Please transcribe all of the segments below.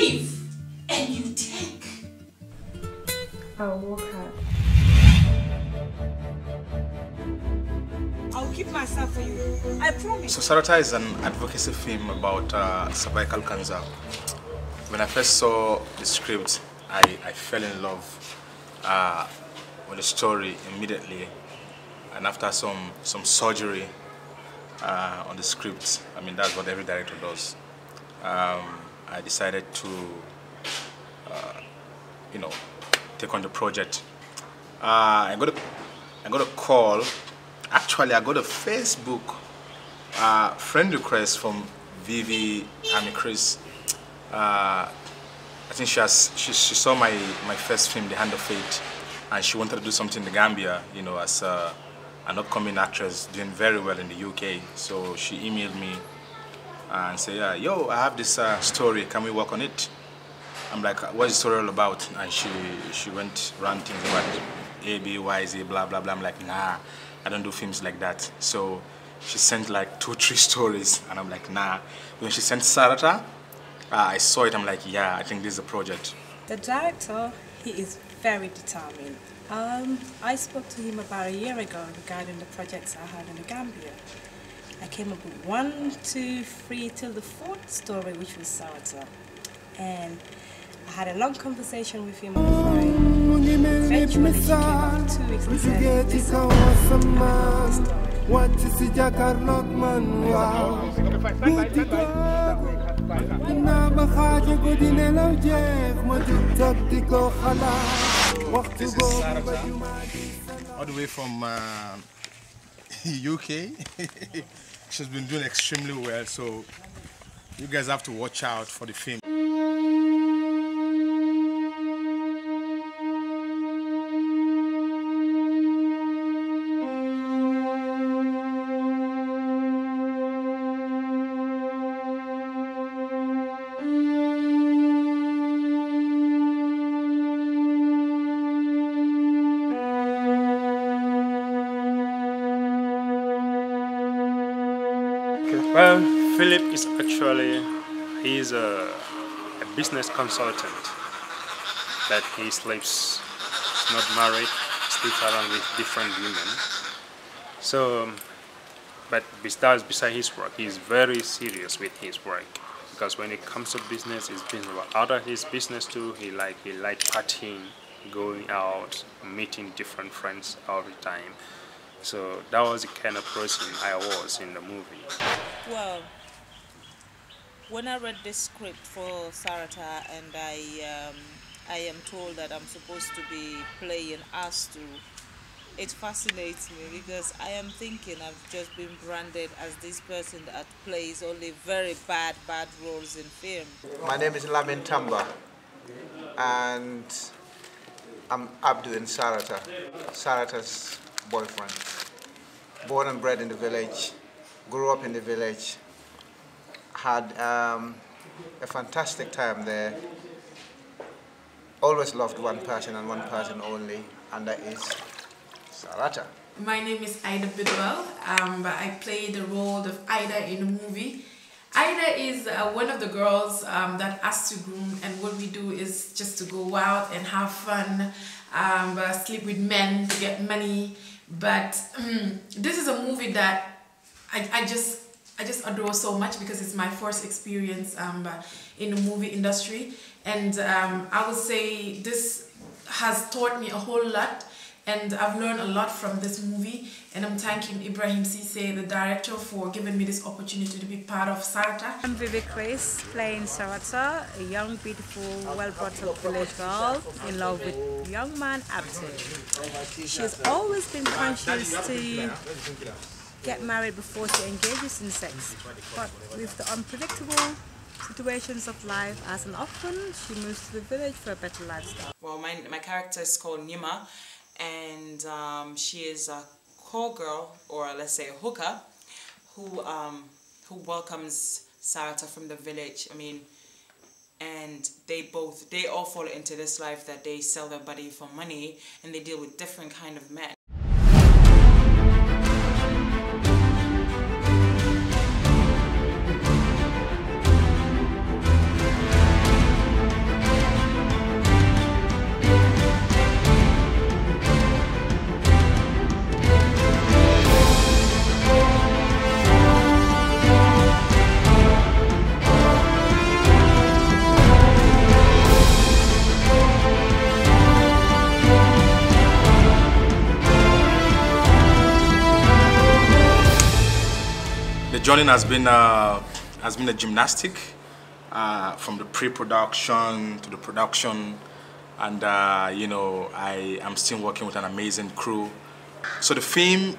give and you take. I'll work hard. I'll keep myself for you. I promise. So Sarata is an advocacy film about uh, cervical cancer. When I first saw the script, I, I fell in love uh, with the story immediately. And after some, some surgery uh, on the script, I mean, that's what every director does, um, I decided to, uh, you know, take on the project. Uh, I got a, I got a call. Actually, I got a Facebook uh, friend request from Vivi Amy Chris. Uh, I think she has she, she saw my my first film, The Hand of Fate, and she wanted to do something in the Gambia, you know, as uh, an upcoming actress doing very well in the UK. So she emailed me and say, yeah, "Yo, I have this uh, story. Can we work on it?" I'm like, "What's the story all about?" And she she went ranting about A, B, Y, Z, blah blah blah. I'm like, "Nah, I don't do films like that." So she sent like two, three stories, and I'm like, "Nah." When she sent Sarata, uh, I saw it. I'm like, "Yeah, I think this is a project." The director, he is very determined. Um, I spoke to him about a year ago regarding the projects I had in the Gambia. I came up with one, two, three, till the fourth story, which was Sarata. And I had a long conversation with him on the phone. Eventually, he came back two weeks and said, "This is the story." wàcc si jàkkaarloog man waaw guddi googu dinaa ba xaaja ko di nelaw jeex ma jug toog di ko xalaat waxtu This is boobu ba Sarata, jumaa ji all the way from uh, UK. She's been doing extremely well, so you guys have to watch out for the film. Well, Philip is actually he's a, a business consultant that he sleeps, he's not married, sleeps around with different women. So, but besides beside his work, he's very serious with his work because when it comes to business, it's business. Out of his business too, he like he like partying, going out, meeting different friends all the time. So that was the kind of person I was in the movie. Well, when I read this script for Sarata and I, um, I am told that I'm supposed to be playing Astu, it fascinates me because I am thinking I've just been branded as this person that plays only very bad, bad roles in film. My name is Lamin Tamba, and I'm Abdu in Sarata, Sarata's boyfriend. Born and bred in the village, grew up in the village, had um, a fantastic time there. Always loved one person and one person only, and that is Sarata. My name is Ida Bidwell. Um, I play the role of Ida in the movie. Ida is uh, one of the girls um, that has to groom, and what we do is just to go out and have fun, um, sleep with men to get money. But um, this is a movie that I, I just I just adore so much because it's my first experience um, in the movie industry, and um, I would say this has taught me a whole lot and I've learned a lot from this movie and I'm thanking Ibrahim Ceesay, the director, for giving me this opportunity to be part of Sarata. I'm Vivi Chris, playing Sarata, a young, beautiful, well-brought-up village girl in love with young man Abdu. She's always been conscious to get married before she engages in sex. But with the unpredictable situations of life as an orphan, she moves to the village for a better lifestyle. Well, my, my character is called Nima, and um, she is a call girl, or let's say a hooker, who um, who welcomes Sarata from the village. I mean, and they both they all fall into this life that they sell their body for money, and they deal with different kind of men. Journey has been uh, has been a gymnastic uh, from the pre-production to the production, and uh, you know I am still working with an amazing crew. So the film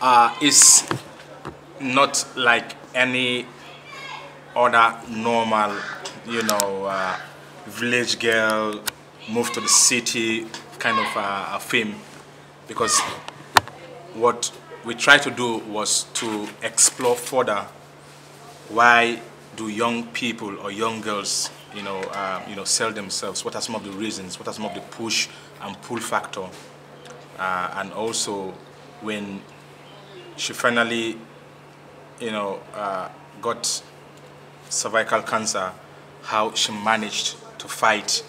uh, is not like any other normal, you know, uh, village girl move to the city kind of a film because what we tried to do was to explore further why do young people or young girls you know uh, you know sell themselves? What are some of the reasons? What are some of the push and pull factor? Uh, and also when she finally you know uh, got cervical cancer how she managed to fight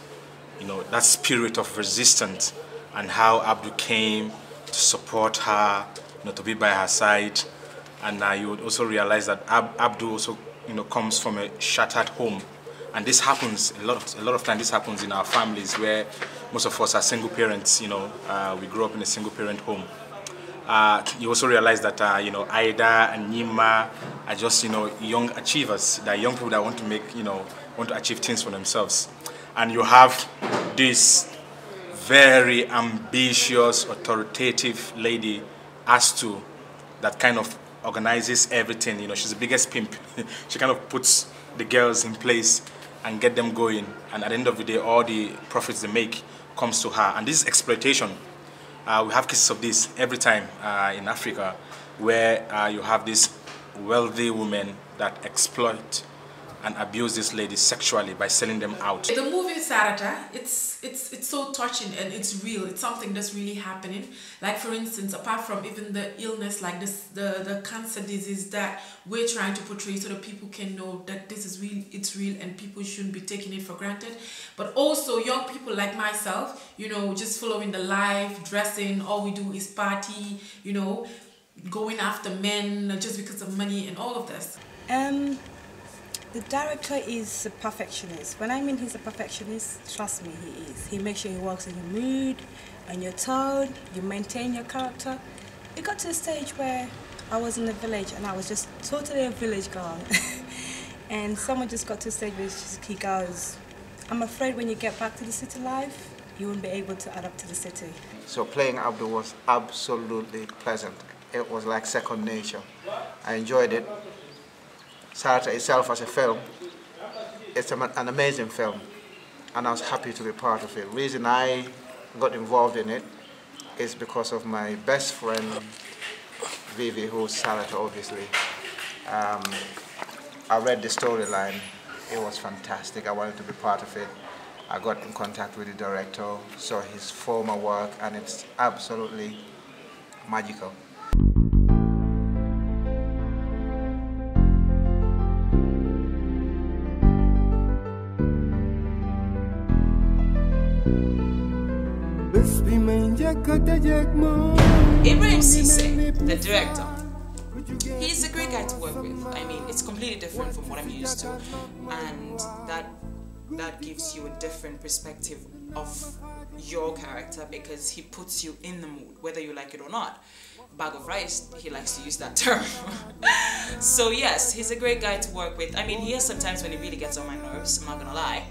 you know that spirit of resistance and how Abdul came to support her know, to be by her side. And uh, you would also realize that Ab Abdul also, you know, comes from a shattered home. And this happens, a lot of, a lot of times this happens in our families where most of us are single parents, you know, uh, we grew up in a single parent home. Uh, you also realize that, uh, you know, Aida and Nima are just, you know, young achievers. They're young people that want to make, you know, want to achieve things for themselves. And you have this very ambitious, authoritative lady, Astu, that kind of organizes everything. You know, she's the biggest pimp. she kind of puts the girls in place and get them going. And at the end of the day, all the profits they make comes to her. And this is exploitation. Uh, we have cases of this every time uh, in Africa, where uh, you have these wealthy women that exploit and abuse these ladies sexually by selling them out. The movie Sarata, it's it's it's so touching and it's real. It's something that's really happening. Like for instance, apart from even the illness, like this the the cancer disease that we're trying to portray so that people can know that this is real, it's real, and people shouldn't be taking it for granted. But also young people like myself, you know, just following the life, dressing. All we do is party, you know, going after men just because of money and all of this. Um, the director is a perfectionist. When I mean he's a perfectionist, trust me, he is. He makes sure he works in your mood and your tone, you maintain your character. It got to a stage where I was in the village and I was just totally a village girl. and someone just got to a stage where just, he goes, I'm afraid when you get back to the city life, you won't be able to adapt to the city. So playing Abdul was absolutely pleasant. It was like second nature. I enjoyed it. Sarata itself as a film, it's an amazing film and I was happy to be part of it. The reason I got involved in it is because of my best friend Vivi, who's Sarata obviously. Um, I read the storyline, it was fantastic, I wanted to be part of it. I got in contact with the director, saw his former work and it's absolutely magical. Ibrahim Ceesay, the director, he's a great guy to work with. I mean, it's completely different from what I'm used to, and that that gives you a different perspective of your character because he puts you in the mood, whether you like it or not. Bag of rice, he likes to use that term. so yes, he's a great guy to work with. I mean, he has sometimes when he really gets on my nerves. I'm not gonna lie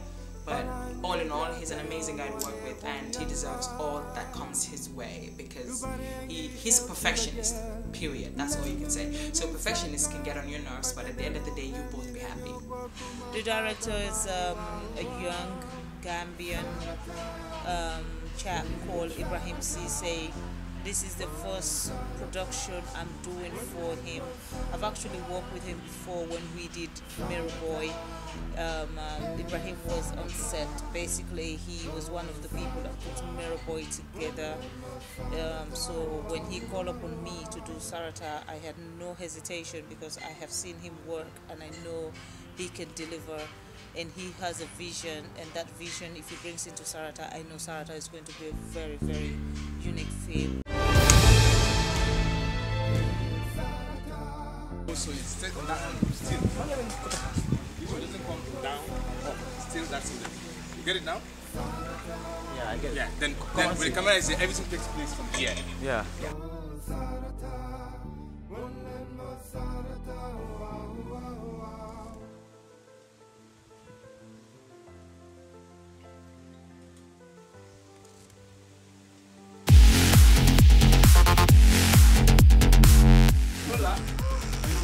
But all in all, he's an amazing guy to work with, and he deserves all that comes his way because he he's a perfectionist. Period. That's all you can say. So perfectionists can get on your nerves, but at the end of the day, you both be happy. The director is um, a young Gambian um, chap called Ibrahim Ceesay. This is the first production I'm doing for him. I've actually worked with him before when we did Mirror Boy. Um, um, Ibrahim was on set. Basically, he was one of the people that put Mirror Boy together. Um, so when he called upon me to do Sarata, I had no hesitation because I have seen him work and I know he can deliver and he has a vision and that vision if he brings into Sarata I know Sarata is going to be a very very unique film so it's set on that angle still this one doesn't come down up still that's in there you get it now? Yeah I get it. Yeah then, then when the camera is there everything takes place from here. Yeah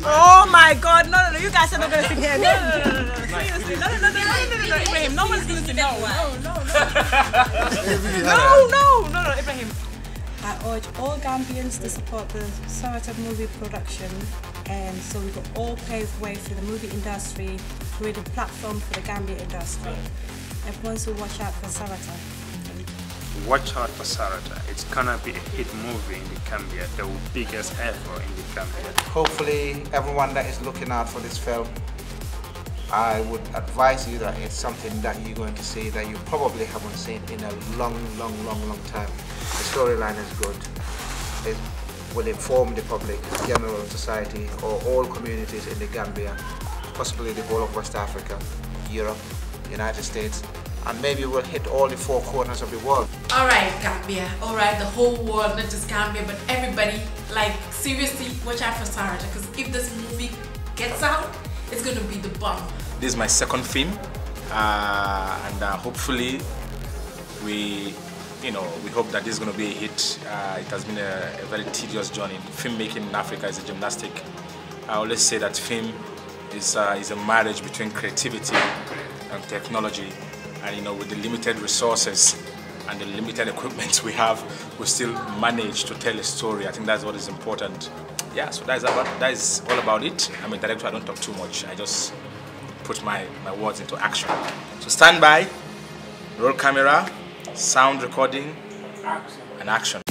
Oh my god, no, no, no, you guys are not gonna sit No, again. No, no, no, no, seriously. No, no, no, no, no, no, no, Ibrahim, no one's gonna sit No, no, no. No, no, no, no, no, no, no! Ibrahim. I urge all Gambians to support the Soweto movie production and so we can all pave way for the movie industry, create a platform for the Gambia industry. Everyone to watch out for Soweto. Watch out for Sarata. It's gonna be a hit movie in the Gambia, the biggest ever in the Gambia. Hopefully, everyone that is looking out for this film, I would advise you that it's something that you're going to see that you probably haven't seen in a long, long, long, long time. The storyline is good. It will inform the public, general society, or all communities in the Gambia, possibly the whole of West Africa, Europe, United States, and maybe we'll hit all the four corners of the world. All right, Gambia. All right, the whole world, not just Gambia, but everybody. Like seriously, watch out for Sarata, because if this movie gets out, it's gonna be the bomb. This is my second film, uh, and uh, hopefully we, you know, we hope that this is going to be a hit. Uh, it has been a, a, very tedious journey. Filmmaking in Africa is a gymnastic. I always say that film is uh, is a marriage between creativity and technology, and you know, with the limited resources and the limited equipment we have, we still manage to tell a story. I think that's what is important. Yeah, so that is about that is all about it. I'm a director. I don't talk too much. I just put my, my words into action. So stand by, roll camera, sound recording, and action.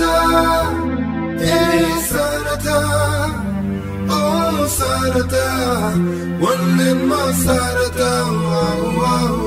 sanata eh sanata oh sanata one more sanata oh, oh.